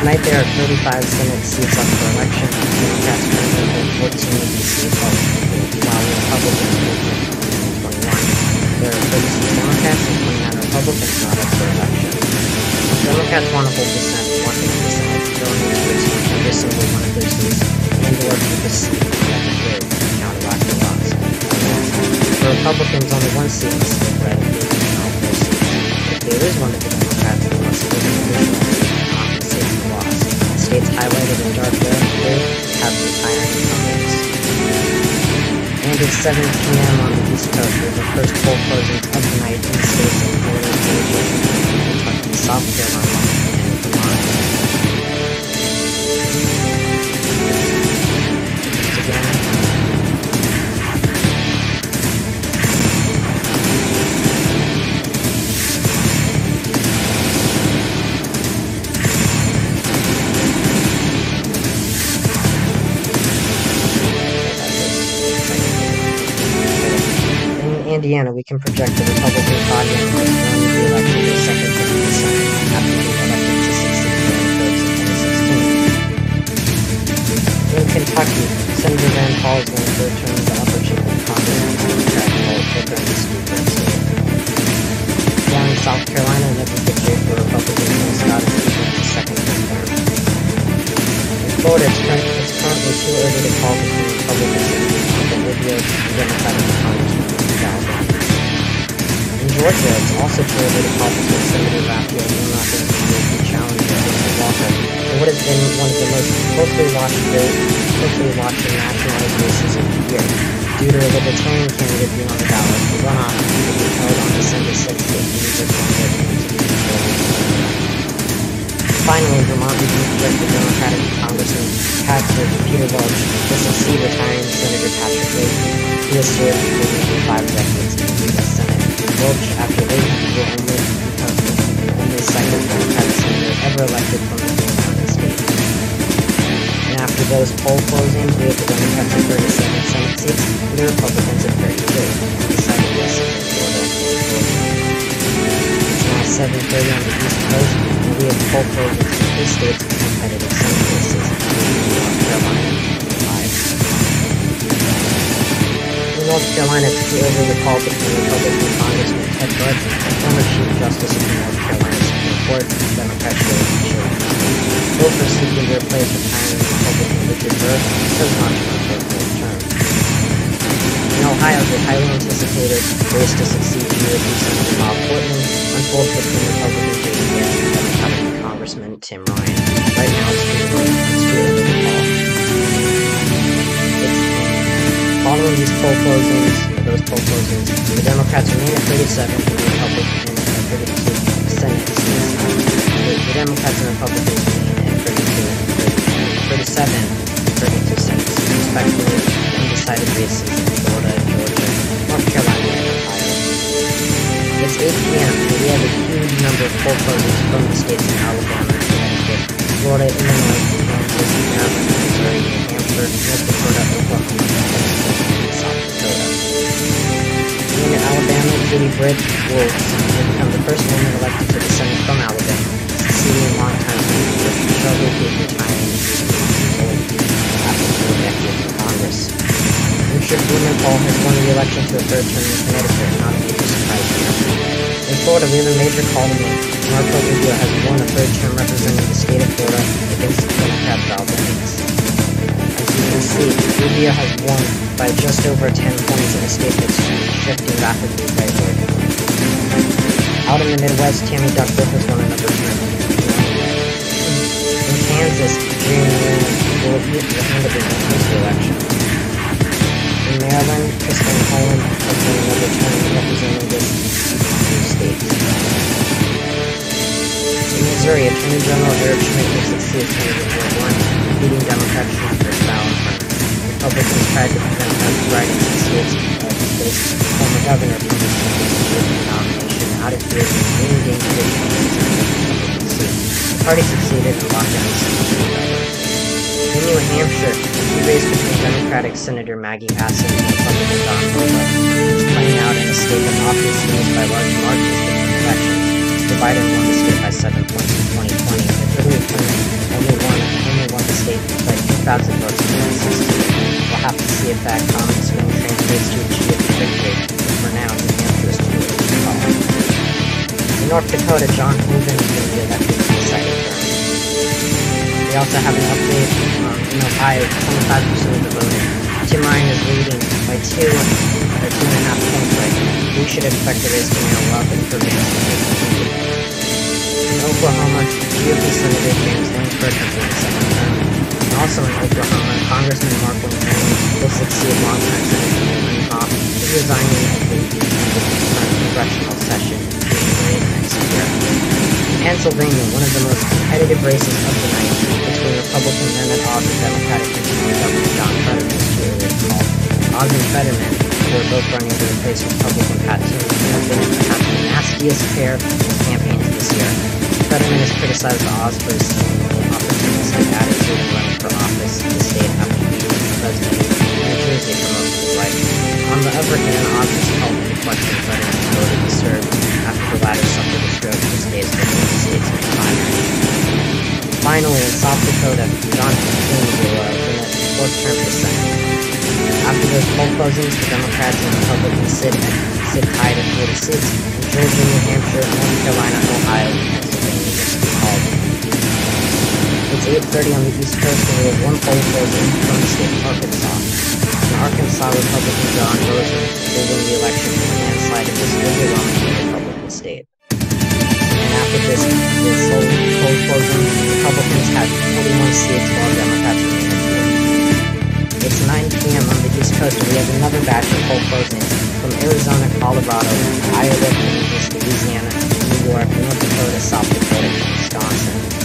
Tonight there are 35 Senate seats up for election. Democrats currently hold 14 of these seats, while Republicans hold 21. There are 36 Democrats and 29 Republicans not up for election. Democrats want to hold the Senate, want to hold the Senate, they'll need to retain every single one of their seats and or keep a seat that the third counteract the loss. For Republicans, only one seat if all four seats. If there is one of the Democrats, they must lose States highlighted in dark red and blue have retiring incumbents. And it's 7 p.m. on the East Coast with the first poll closings of the night in the states of Florida, Georgia, Kentucky, South Carolina, can project the Republican audience also early to call Raphael Warnock and the GOP challenger Herschel Walker in what has been one of the most closely watched closely watched nationalized races of the year. Due to a libertarian candidate being on the ballot, the runoff will be held on December 6th at the Music Finally, Vermont we can the Democratic Congressman Patrick Peter Welch will succeed retiring Senator Patrick Leahy. He has served for nearly five decades in the U.S. Senate. Welch, after Leahy, will only the only second Democratic senator ever elected from the Democratic state. And after those poll closings, we have the Democrats at 37 Senate seats and the Republicans at 32. Decided this It's now 7.30 on the East Coast, and we have poll closings in three states with competitive Senate races, Carolina In North Carolina, it's too early to call between Republican Congressman Ted Budd and former Chief Justice of the North Carolina Supreme Court, Democrat Shirley Sherman. Both are seeking to replace retiring Republican Richard Burr, not run for fourth term. In Ohio, the highly anticipated race to succeed GOP Senator Bob Portman unfolds between Republican J.D. Vance and Democratic Congressman Tim Ryan. Right now, it's following these poll closings, those poll closings, the Democrats remain at 37 and the Republicans at 32 Senate seats. The, the Democrats and Republicans remain at 32 and 37 and 32 Senate seats, respectively, undecided races in Florida, Georgia, North Carolina, and Ohio. It's 8 p.m. and we have a huge number of poll closings from the states of Alabama, Connecticut, Florida, Illinois, Kansas, Maryland, Missouri, Hampshire, North Dakota, Oklahoma, Tennessee, and South Dakota. Alabama, Katie Britt will become the first woman elected to the Senate from Alabama, succeeding longtime retiring at 60 years old after four decades in Congress. Richard Blumenthal has won the election to a third term in Connecticut, not a major surprise. In Florida, we have a major to make. Marco Rubio has won a third term representing the state of Florida against the Democrat Val Demings. See, Rubio has won by just over 10 points in a state that's shifting rapidly rightward. Out in the Midwest, Tammy Duckworth has won another term. In Kansas, Jane will handle the the election. In Maryland, Kristen Holland has won another term representing this state. In Missouri, Attorney General Eric Schmitt will succeed Senator Joe Blunt, defeating Democrat Senator In Republicans tried in governor the nomination out of fear of being dangerous The party succeeded in lockdown In New Hampshire, the race between Democratic Senator Maggie Hassan and Republican Don Bola was playing out in a state that often swings by large margins between elections. Joe Biden won the state by seven points in 2020, but Hillary only won, only won the state by 2,000 votes in 2016. We'll have to see if that translates to a for now, is. In North Dakota, John Hoeven is going to be elected to the second term. We also have an update um, in Ohio, 25% of the voting. Tim Ryan is leading by two or two and a half points right now. We should expect the race to narrow up and for Vance. In Oklahoma, GOP Senator James Lankford has won second term. And also in Oklahoma, Congressman Mark Warren will succeed longtime Senator Newman Hoff, who is the of the current congressional session in next year. In Pennsylvania, one of the most competitive races of the night between Republican at odds with Democratic Controller Governor John Fetterman's jury called. Oz and Fetterman, who are both running to replace Republican Pat Toomey, have been perhaps the nastiest pair in campaigns this year. Fetterman has criticized Oz for his attitude in running for office in the state president in for life. On the other hand, has called into question Fetterman's ability to serve after the latter suffered a stroke just days before the state's primary. Finally, in South Dakota, John McCain will uh, win a fourth term Senate. After those poll closings, the Democrats and Republicans sit, sit tied at 40 seats. In Georgia, New Hampshire, North Carolina, Ohio, and Pennsylvania called. It's 8.30 on the East Coast, and we have one poll closing from the state of Arkansas. In Arkansas, Republican John Rosen will win the election in a landslide in this overwhelmingly Republican state. And after this, this poll closing, Republicans had 41 seats while Democrats remain at It's 9 p.m. on the East Coast, and we have another batch of poll closings from Arizona, Colorado, Iowa, Kansas, Louisiana, New York, North Dakota, South Dakota, and Wisconsin.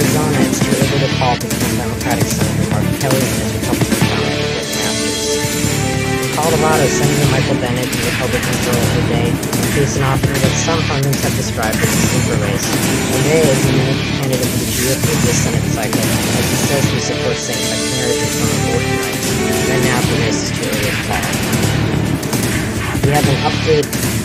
In Arizona, it's too to call between Democratic Senator Mark Kelly and his Republican counterpart, Rick Masters. Colorado, Senator Michael Bennet and Republican Joel O'Dea face an offering that some pundits have described as a sleeper race. O'Dea is the unique candidate for the GOP this Senate cycle, as he says he supports same-sex marriage and some abortion rights. Right now, the race is too early to call. We have an update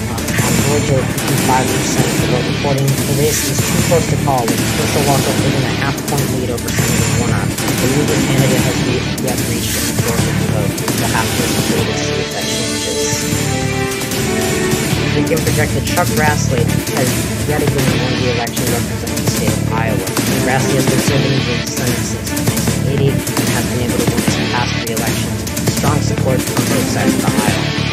um, Georgia, 55% of the vote reporting. The race is too close to call, with Herschel Walker holding a half-point lead over Senator Warnock. The leader candidate has yet reached a majority of the vote. We'll have to see if that changes. We can project that Chuck Grassley has yet again won the election representing the state of Iowa. Grassley has been serving in the Senate since 1980 and has been able to win his past three elections strong support from both sides of the aisle.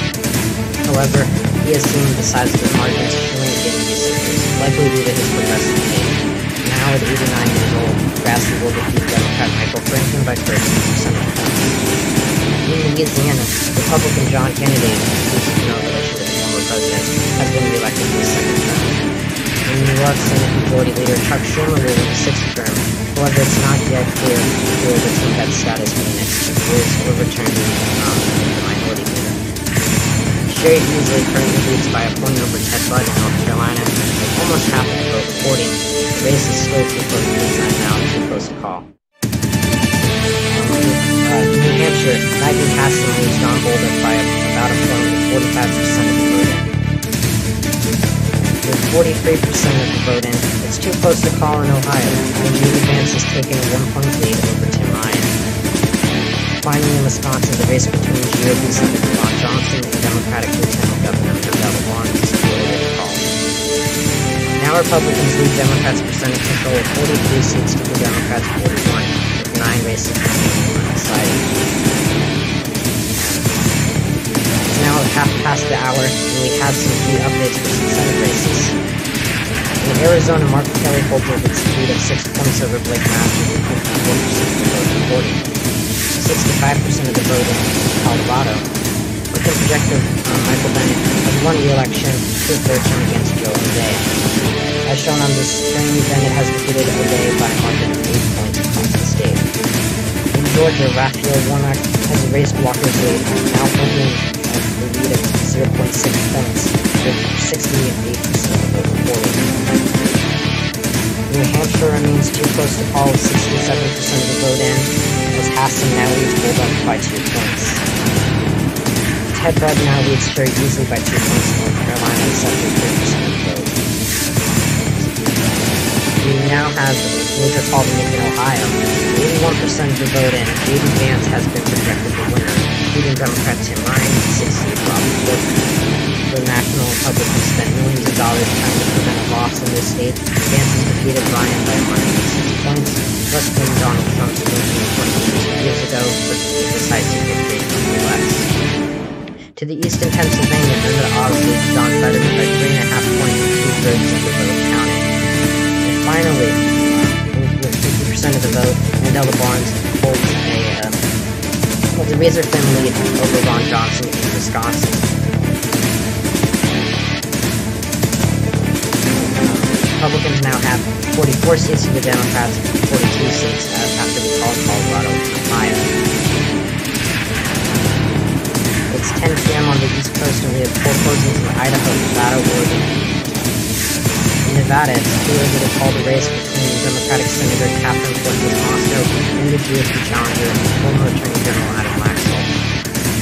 However, he has seen the size of his margins shrink in recent years, likely due to his progressive age. Now at 89 years old, Grassley will defeat Democrat Michael Franken by 13 percentage points. In Louisiana, Republican John Kennedy, who's no relation to the former president, has been reelected for the second term. In New York, Senate Majority Leader Chuck Schumer will win the sixth term. However, it's not yet clear who will retain that status for the next two years or return to the. Cheri Beasley currently leads by a point over Ted Budd in North Carolina, with almost half of the vote is still too close to decide now too close to call. Uh, New Hampshire, Maggie Hassan leads Don Bolduc by about a point with 45% of the vote in. With 43% of the vote in, it's too close to call in Ohio, and J.D. Vance has taken a one-point lead over Tim Finally, in Wisconsin, the race between GOP Senator Ron Johnson and Democratic Lieutenant Governor Mandela Barnes is too early to call. Now Republicans lead Democrats percentage control of 43 seats to the Democrats' 41, with nine races undecided. It's now half past the hour, and we have some key updates for some Senate races. In Arizona, Mark Kelly holds a lead of six points over Blake Masters with 54% of the vote. 65% of the vote in Colorado. Can project that uh, Michael Bennet has won re-election third term against Joe O'Dea. As shown on this screen, Bennet has defeated O'Dea by a margin of 8 points across the state. In Georgia, Raphael Warnock has erased Walker's lead, now holding a lead of 0.6 points, with 68% of the vote reported. New Hampshire remains too close to call with 67% of the vote in, as Hassan now leads Bolduc by 2 points. Ted Budd now leads very easily by 2 points in North Carolina with 73% of the vote. We now have major make in Ohio. 81% of the vote in, J.D. Vance has been projected the winner, beating Democrat Tim Ryan to succeed Rob Ford. The National public Republicans spent millions of dollars trying to prevent a loss in this state. Vance has defeated Ryan by a margin of six points, less than Donald win 22 years ago, but decisive victory nonetheless. To the east in Pennsylvania, Oz leads John Fetterman by three and a half points and two-thirds of the vote counted. And finally, with 50% of the vote, Mandela Barnes holds a uh, holds a razor-thin lead over Ron Johnson in Wisconsin. Republicans now have 44 seats to the Democrats, 42 seats uh, after we called Colorado and Ohio. It's 10 p.m. on the East Coast and we have four closings in Idaho, Nevada, Oregon. In Nevada, it's clear that it called a race between Democratic Senator Catherine Cortez Masto and the GOP challenger, former Attorney General Adam Laxalt.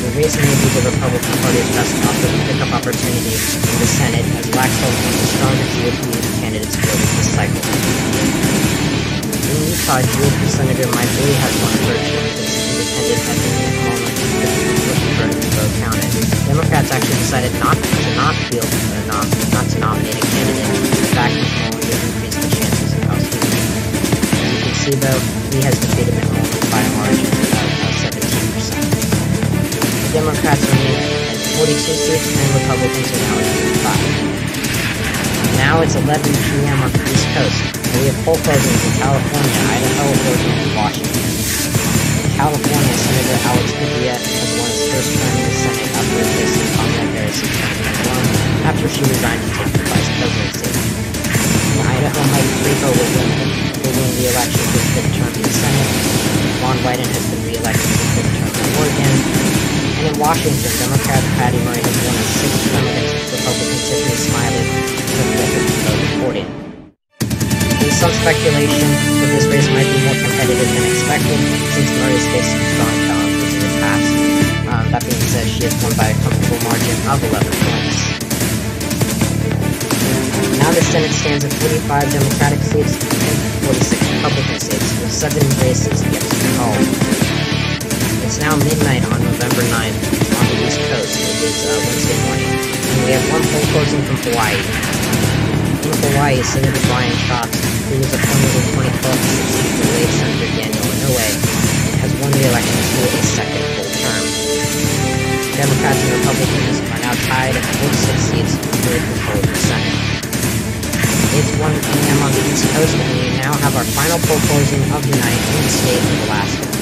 The race may be the Republican Party's best offer to pick up opportunity in the Senate, as Laxalt is the strongest GOP candidates fielded this cycle. In Utah, GOP Senator Mike Lee has third term against independent for his counted. Democrats actually decided not to not field, uh, not, not to nominate a candidate. In fact, McMullen would increase the chances of House Speaker. As you can see, though, he has defeated McMullen by a margin of about 17%. The Democrats remain at 42 seats, and Republicans are now at 35. Now it's 11 p.m. on the East Coast, and we have poll closings in California, Idaho, Oregon, and Washington. In California, Senator Alex Padilla has won his first term in the Senate after replacing Kamala Harris in 2021 after she resigned to take the vice presidency. In Idaho, Mike Frico will win, will win re-election for his fifth term in the Senate. Ron Wyden has been re-elected for his fifth term in Oregon. In Washington, Democrat Patty Murray has won his sixth term against Republican Tiffany Smiley for the reporting. There's some speculation that this race might be more competitive than expected, since Murray has faced strong challenges in the past. Um, that being said, she has won by a comfortable margin of 11 points. Now the Senate stands at 45 Democratic seats and 46 Republican seats, with seven races yet to be called. It's now midnight on November 9th on the East Coast. It is uh, Wednesday morning, and we have one poll closing from Hawaii. In Hawaii, Senator Brian Schatz, who was appointed in 2012 to succeed the late Senator Daniel Inouye, has won the election to a second full term. Democrats and Republicans are now tied at 46 seats for control of the Senate. It's 1 p.m. on the East Coast, and we now have our final poll closing of the night in the state of Alaska.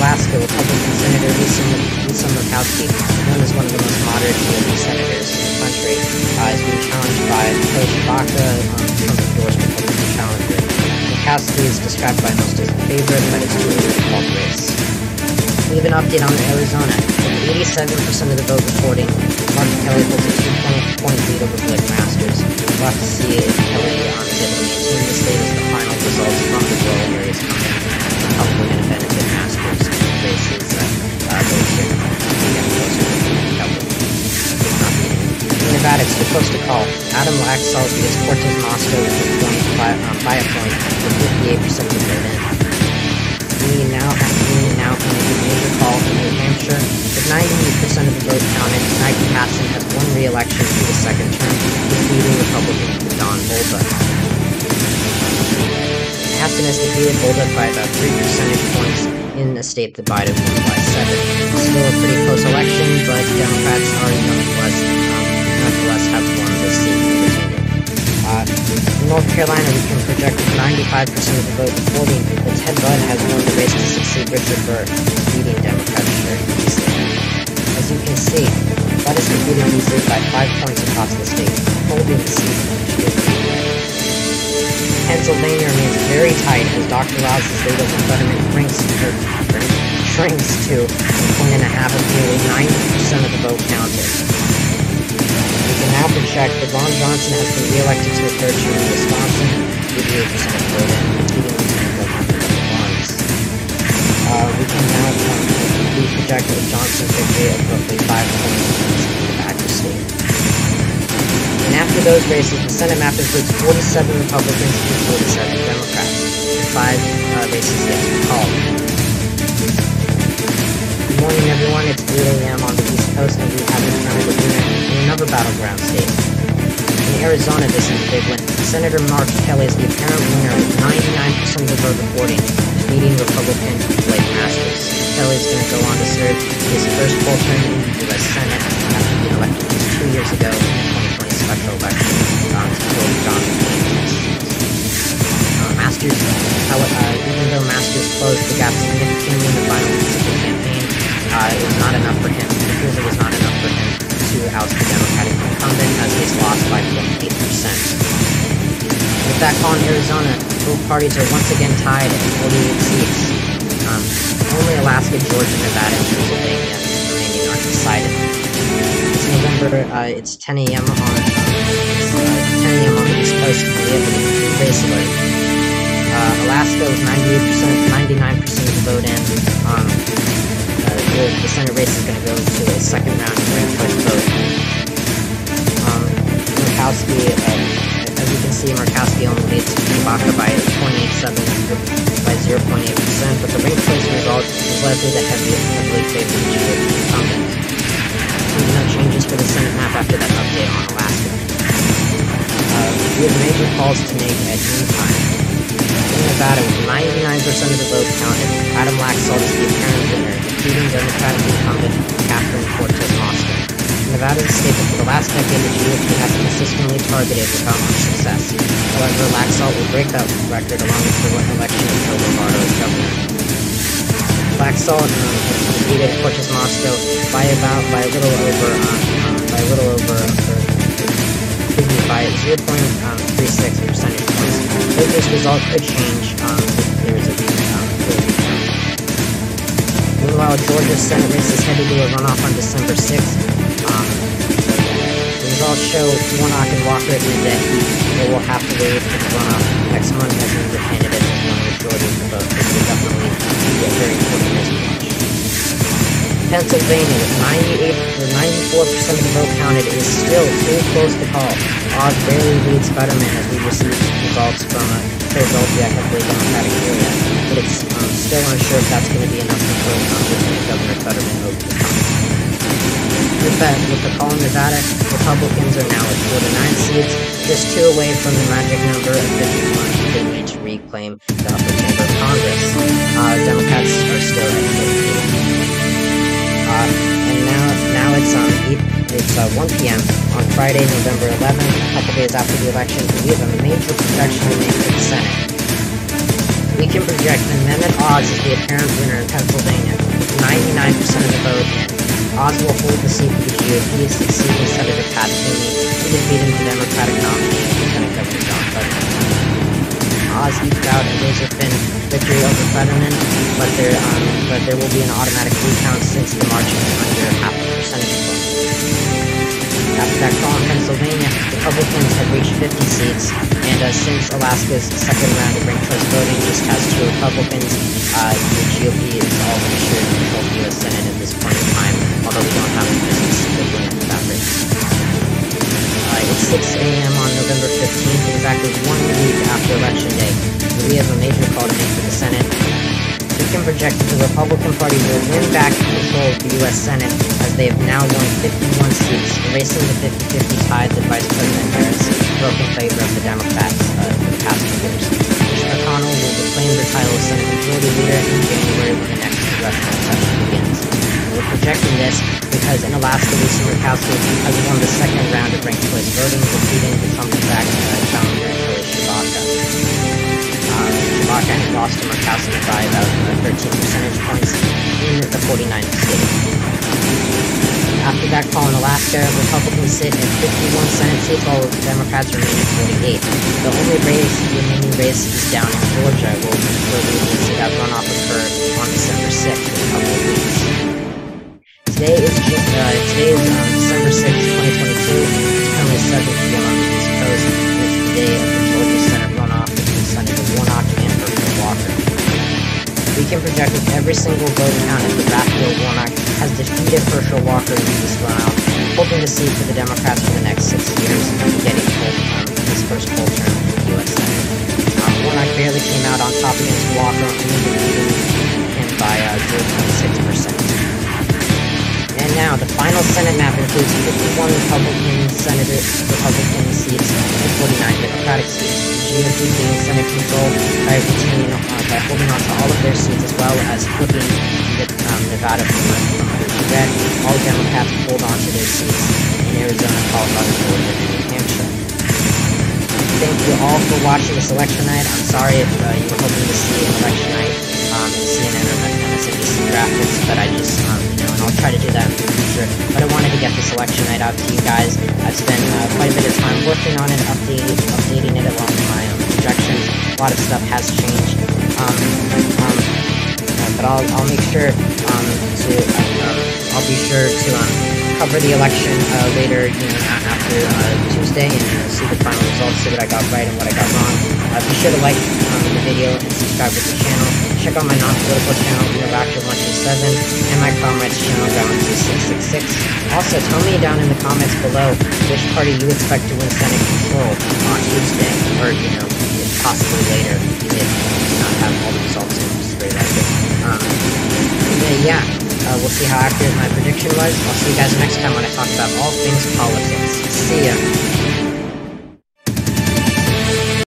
Alaska, Republican Senator Lisa, Lisa Murkowski, known as one of the most moderate GOP senators in the country, uh, is being challenged by Coach Baca, um, Trump-endorsed Republican challenger. Murkowski is described by most as a favorite, but it's too early to the race. We have an update on Arizona. With 87% of the vote reporting, Mark Kelly holds a two-point point lead over Blake Masters. We'll have to see if Kelly um, is able to maintain this lead as the final results from the rural areas in. In Nevada, it's too close to call. Adam Laxalt beats Cortez Masto with a point by, um, by a point with 58% of the vote in. We now have we now can make a major call in New Hampshire. With 98% of the vote counted, Mike Hassan has won re-election for the second term, defeating Republican Don Bolduc. Has defeated Bolduc by about 3 percentage points in a state divided won by 7. Still a pretty close election, but Democrats are nonetheless, um, nonetheless have won this seat in Virginia. Uh, in North Carolina, we can project with 95% of the vote reporting that Ted Budd has won the race to succeed Richard Burr, beating Democrats very easily. As you can see, Budd is defeated easily by 5 points across the state, holding the seat. Pennsylvania remains very tight as Dr. Lead over Fetterman shrinks, er, shrinks to point and a half of nearly 90% of the vote counted. We can now project that Ron Johnson has been re-elected to a third term in Wisconsin with 88% of the vote and defeating Lieutenant Governor Barnes. Uh, we can now um, we project that Johnson's victory of roughly 5 points in Badger State. After those races, the Senate map includes 47 Republicans and 47 Democrats, five uh, races to be called. Good morning, everyone. It's 8 a.m. on the East Coast, and we have encountered winner in another battleground state. In Arizona, this is a big win. Senator Mark Kelly is the apparent winner with 99% of the vote reporting, defeating Republican Blake Masters. Kelly is going to go on to serve his first full term in the U.S. Senate after being elected two years ago in the 2020 election um, to fill uh, Masters, however, uh, even though Masters closed the gap significantly in the final of the campaign, uh, it was not enough for him. It appears it was not enough for him to oust the Democratic incumbent as he's lost by 0.8%. With that call in Arizona, both parties are once again tied at 48 seats. Um, only Alaska, Georgia, Nevada, and Pennsylvania remaining undecided. It's November, uh, it's 10 a.m. on, uh, 10 a.m. on the East Coast, and we have a race alert. Uh, Alaska was 98%, 99% of the vote in. Um, uh, the, the Senate race is going to go to a second round ranked choice vote. Um, Murkowski, uh, as you can see, Murkowski only leads Tshibaka by 0.87, by 0.8%, but the ranked choice result is likely to heavily, heavily favor the GOP incumbent. There's no changes for the Senate map after that update on Alaska. Uh, we have major calls to make at noontime. In Nevada, with 99% of the vote counted, Adam Laxalt is the apparent winner, defeating Democratic incumbent Catherine Cortez Masto. Nevada is a state that for the last decade the GOP has consistently targeted without much success. However, Laxalt will break that record along with the election of Joe Lombardo as governor. Laxalt um, defeated Cortez Masto by about by a little over um, by a little over excuse me, by 0.36 um, percentage points. Though this result could change um, if there is a um. Meanwhile, Georgia's Senate race is headed to a runoff on December 6th. Um, results show Warnock and Walker admit that they will have to wait for the runoff next month as neither candidate won a majority of the vote. This will definitely a very important. Pennsylvania, with 98 or 94% of the vote counted, is still too close to call. Oz barely leads Fetterman as we receive results from a Philadelphia heavily Democratic area, but it's um, still unsure if that's going to be enough to throw Lieutenant Governor Fetterman over the top. With the call in Nevada, Republicans are now at 49 seats, just two away from the magic number of 51 they need to reclaim the upper chamber of Congress. Uh, Democrats are still at 15. Uh, and now, now it's um, it's uh, 1 p.m. on Friday, November 11th, a couple days after the election, we have a major projection to make for the Senate. We can project that Mehmet Oz is the apparent winner in Pennsylvania, 99% of the vote in. Oz will hold the seat for the GOP, succeeding Senator Pat Toomey, and defeating the Democratic nominee, Lieutenant Governor John Fetterman. Oz eked out a razor-thin victory over Fetterman, but there, um, but there will be an automatic recount since the margin is under half a percentage point. After that call in Pennsylvania, Republicans have reached 50 seats, and uh, since Alaska's second round of ranked choice voting just has two Republicans, uh, the GOP is all but sure to control the U.S. Senate at this point in time, although we don't have a single winner for that race. Uh, it's 6 a.m. on November 15th, exactly one week after Election Day. We have a major call to make for the Senate. We can project that the Republican Party will win back control of the U.S. Senate as they have now won 51 seats, erasing the 50-50 tie that Vice President Harris broke in favor of the Democrats uh, for the past two years. Mitch McConnell will reclaim the title of Senate Majority Leader in January when the next we're projecting this because in Alaska, Lisa Murkowski has won the second round of ranked choice voting, defeating the Trump-backed uh, challenger Kelly Tshibaka. Um, Tshibaka had lost to Murkowski by about uh, 13 percentage points in the 49th state. After that call in Alaska, Republicans sit at 51 Senate seats while Democrats remain at 48. The only race, remaining race is down in Georgia, where, will see that runoff occur on December 6th in a couple of weeks. Today is, uh, today is um, December 6th, 2022. It's currently 7 p.m. on the East Coast, and it's the day of the Georgia Senate runoff between Senator Warnock and. We can project with every single vote counted the Raphael Warnock has defeated Herschel Walker in this round, hoping to see for the Democrats for the next six years and getting full term, his first full term in the U.S. Senate. Um, Warnock barely came out on top against Walker, only defeating him by uh, 0.6%. The final Senate map includes 51 Republican Senate Republican seats and 49 Democratic seats. The GOP gained Senate control by retaining, uh, by holding on to all of their seats as well as flipping the, um, Nevada from, red. All Democrats hold on to their seats in Arizona, Colorado, Georgia, and New Hampshire. Thank you all for watching this election night. I'm sorry if uh, you were hoping to see an election night um, MSNBC graphics, but I just, you know, and I'll try to do that in the future. But I wanted to get this election night out to you guys. I've spent uh, quite a bit of time working on it, updating, updating it along with my um, projections. A lot of stuff has changed. Um, um, uh, but I'll, I'll make sure um, to, uh, I'll be sure to um, cover the election uh, later, you know, after uh, Tuesday and uh, see the final results, see what I got right and what I got wrong. Uh, be sure to like um, the video and subscribe to the channel. Check out my non-political channel, Interactive 127, and my comrades channel, Galaxy 666. Also, tell me down in the comments below which party you expect to win Senate control on Tuesday, or, you know, possibly later, if you not have all the results in straight it. Um, yeah, uh, we'll see how accurate my prediction was. I'll see you guys next time when I talk about all things politics. See ya.